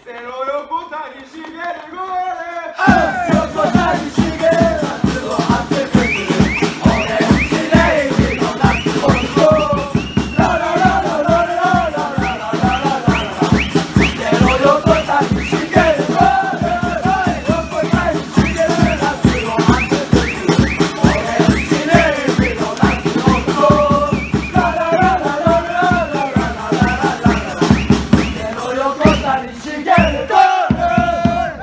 Se lo yo 你是真的男人。